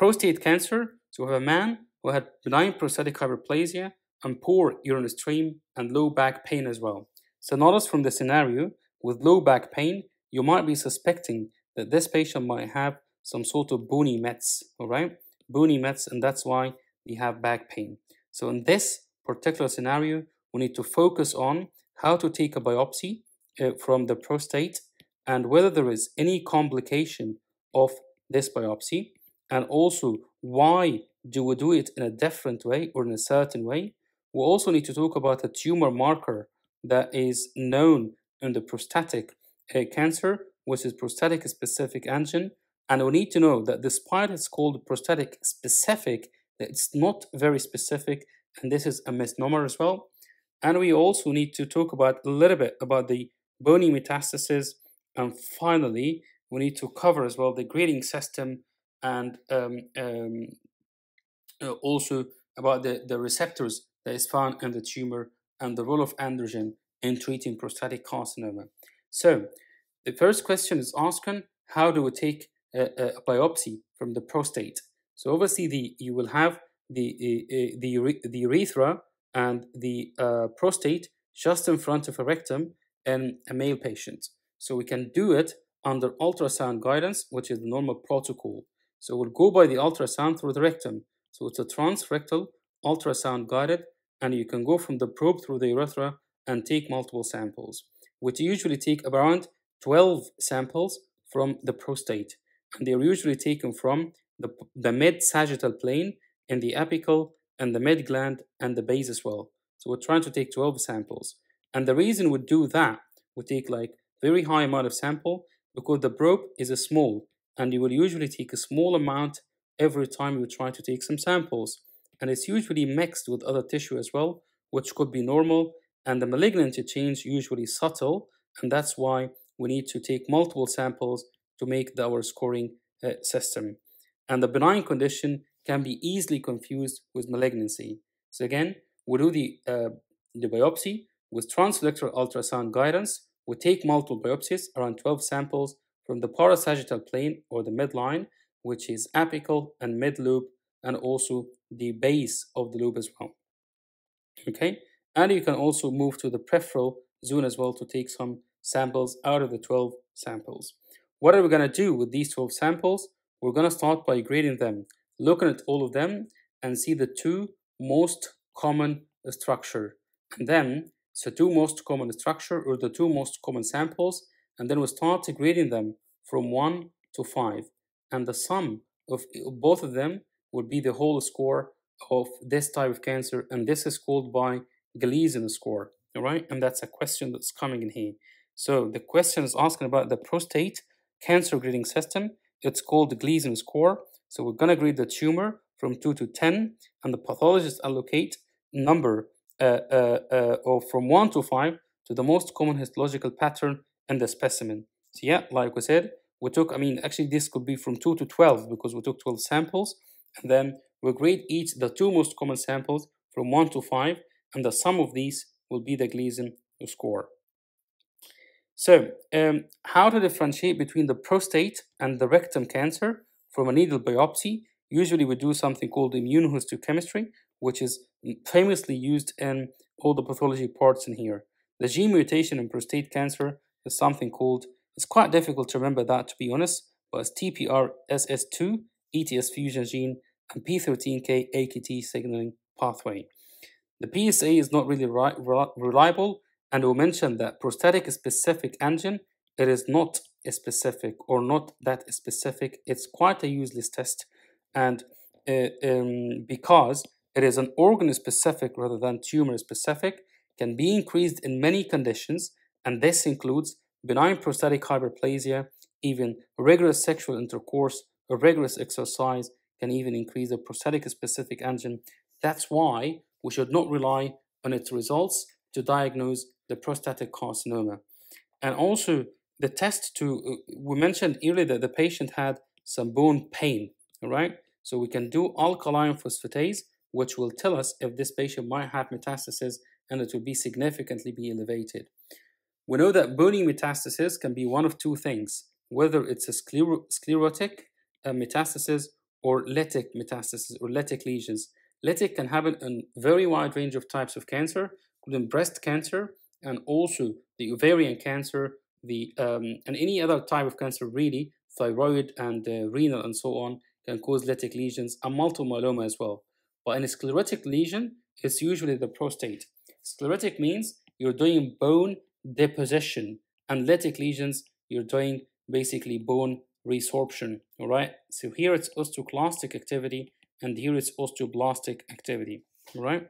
prostate cancer, so we have a man who had benign prostatic hyperplasia and poor urine stream and low back pain as well. So notice from the scenario, with low back pain, you might be suspecting that this patient might have some sort of bony mets, all right? Bony mets, and that's why they have back pain. So in this particular scenario, we need to focus on how to take a biopsy uh, from the prostate and whether there is any complication of this biopsy and also why do we do it in a different way or in a certain way. We also need to talk about a tumor marker that is known in the prostatic uh, cancer, which is prostatic specific antigen. And we need to know that despite it's called prostatic specific, it's not very specific, and this is a misnomer as well. And we also need to talk about a little bit about the bony metastasis. And finally, we need to cover as well the grading system and um, um, uh, also about the, the receptors that is found in the tumor and the role of androgen in treating prostatic carcinoma. So, the first question is asking how do we take a, a biopsy from the prostate? So, obviously, the you will have the uh, the, the urethra and the uh, prostate just in front of a rectum in a male patient. So we can do it under ultrasound guidance, which is the normal protocol. So we'll go by the ultrasound through the rectum. So it's a transrectal ultrasound guided, and you can go from the probe through the urethra and take multiple samples, which usually take around 12 samples from the prostate. And they're usually taken from the, the mid sagittal plane and the apical and the mid gland and the base as well. So we're trying to take 12 samples. And the reason we do that, we take like very high amount of sample because the probe is a small and you will usually take a small amount every time you try to take some samples. And it's usually mixed with other tissue as well, which could be normal. And the malignancy change usually subtle. And that's why we need to take multiple samples to make the, our scoring uh, system. And the benign condition can be easily confused with malignancy. So again, we do the, uh, the biopsy with transrectal ultrasound guidance. We take multiple biopsies, around 12 samples, from the parasagittal plane or the midline, which is apical and mid lobe, and also the base of the lobe as well. Okay, and you can also move to the peripheral zone as well to take some samples out of the 12 samples. What are we going to do with these 12 samples? We're going to start by grading them looking at all of them and see the two most common structure. And then, so two most common structure or the two most common samples, and then we start to grading them from one to five. And the sum of both of them would be the whole score of this type of cancer, and this is called by Gleason score. All right, and that's a question that's coming in here. So the question is asking about the prostate cancer grading system. It's called the Gleason score, so we're going to grade the tumor from 2 to 10, and the pathologist allocate number uh, uh, uh, of from 1 to 5 to the most common histological pattern in the specimen. So yeah, like we said, we took, I mean, actually this could be from 2 to 12 because we took 12 samples, and then we grade each, the two most common samples from 1 to 5, and the sum of these will be the Gleason score. So, um, how to differentiate between the prostate and the rectum cancer? from a needle biopsy, usually we do something called immunohistochemistry, which is famously used in all the pathology parts in here. The gene mutation in prostate cancer is something called, it's quite difficult to remember that to be honest, but it's TPRSS2, ETS fusion gene, and PI3K AKT signaling pathway. The PSA is not really reliable, and we mentioned that prostatic specific antigen, it is not specific or not that specific, it's quite a useless test. And uh, um, because it is an organ specific rather than tumor specific, can be increased in many conditions, and this includes benign prostatic hyperplasia, even rigorous sexual intercourse, or rigorous exercise can even increase the prostatic specific antigen. That's why we should not rely on its results to diagnose the prostatic carcinoma. And also, the test to, uh, we mentioned earlier that the patient had some bone pain, all right? So we can do alkaline phosphatase, which will tell us if this patient might have metastasis and it will be significantly be elevated. We know that bony metastasis can be one of two things, whether it's a scler sclerotic uh, metastasis or lytic metastasis or lytic lesions. Lytic can happen in very wide range of types of cancer, including breast cancer and also the ovarian cancer, the um, and any other type of cancer really, thyroid and uh, renal and so on can cause lytic lesions and multiple myeloma as well. But in a sclerotic lesion, it's usually the prostate. Sclerotic means you're doing bone deposition, and lytic lesions, you're doing basically bone resorption. All right. So here it's osteoclastic activity, and here it's osteoblastic activity. All right.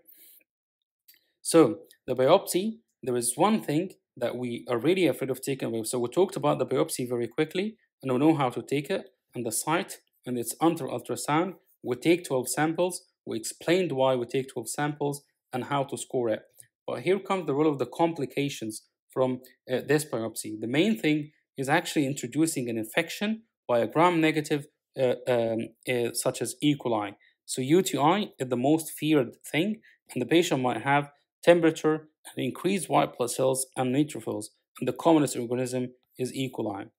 So the biopsy, there is one thing that we are really afraid of taking away. So we talked about the biopsy very quickly, and we know how to take it, and the site, and it's under ultrasound. We take 12 samples. We explained why we take 12 samples and how to score it. But here comes the role of the complications from uh, this biopsy. The main thing is actually introducing an infection by a gram-negative uh, um, uh, such as E. coli. So UTI is the most feared thing, and the patient might have temperature and increased white blood cells and neutrophils, and the commonest organism is E. coli.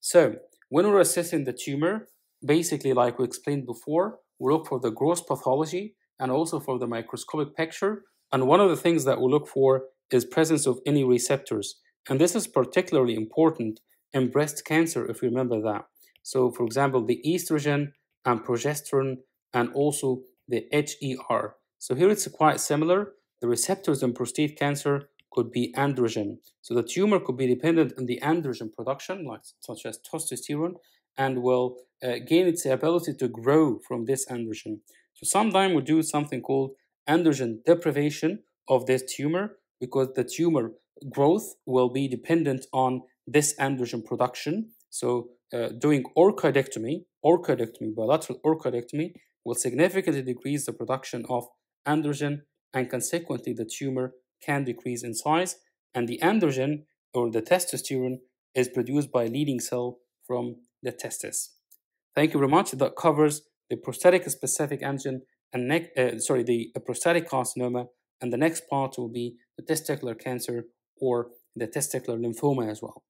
So when we're assessing the tumor, basically like we explained before, we look for the gross pathology and also for the microscopic picture. And one of the things that we look for is presence of any receptors. And this is particularly important in breast cancer, if you remember that. So, for example, the estrogen and progesterone and also the HER. So here it's quite similar. The receptors in prostate cancer could be androgen. So the tumor could be dependent on the androgen production, like such as testosterone, and will uh, gain its ability to grow from this androgen. So sometimes we do something called androgen deprivation of this tumor because the tumor growth will be dependent on this androgen production. So uh, doing orchidectomy, orchidectomy, bilateral orchidectomy will significantly decrease the production of androgen and consequently the tumor can decrease in size and the androgen or the testosterone is produced by Leydig cell from the testis. Thank you very much. That covers the prostatic specific antigen and next, uh, sorry, the prostatic carcinoma. And the next part will be the testicular cancer or the testicular lymphoma as well.